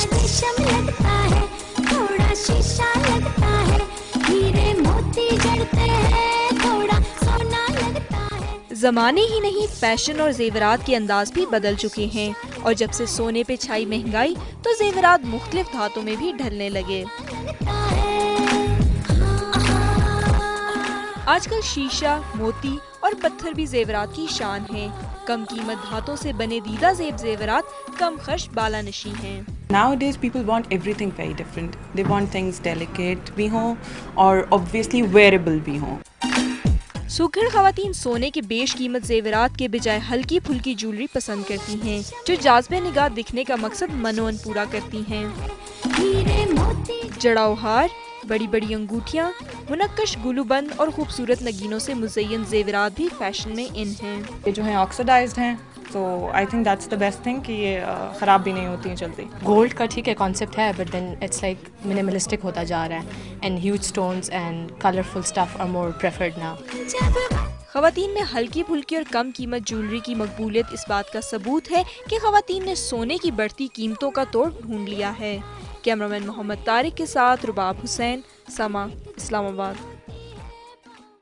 महँगा रेशम लगता है थोड़ा शीशा लगता है हीरे मोती जड़ते हैं थोड़ा सोना लगता है। जमाने ही नहीं फ़ैशन और जेवरात के अंदाज भी बदल चुके हैं। और जब से सोने पे छाई महँगाई तो जेवरात मुख्तलिफ़ धातों में भी ढलने लगे। आजकल शीशा मोती और पत्थर भी जेवरात की शान है। कम कीमत धातों से बने दीदा जेब जेवरात कम खर्च बाला नशी हैं। Nowadays, people want everything very different. They want things delicate भी हों और obviously wearable भी हों। सुघड़ खवातीन सोने के बेश कीमत जेवरात के बजाय हल्की फुल्की ज्वेलरी पसंद करती हैं जो जाजबे निगाह दिखने का मकसद मनोन पूरा करती हैं। हीरे जड़ाव हार बड़ी बड़ी अंगूठियाँ मुनक्कश गुलूबंद और खूबसूरत नगीनों से मुजयन जेवरात भी फ़ैशन में इन हैं। ये जो हैं ऑक्सीडाइज्ड हैं तो I think that's the best thing कि ये ख़राब भी नहीं होती हैं जल्दी। गोल्ड का ठीक है कॉन्सेप्ट है but then it's like minimalistic होता जा रहा है and huge stones and colourful stuff are more preferred now जब खवातीन में हल्की फुल्की और कम कीमत ज्वेलरी की मकबूलियत इस बात का सबूत है कि खवातीन ने सोने की बढ़ती कीमतों का तोड़ ढूंढ लिया है। कैमरामैन मोहम्मद तारिक के साथ रुबाब हुसैन समा इस्लामाबाद।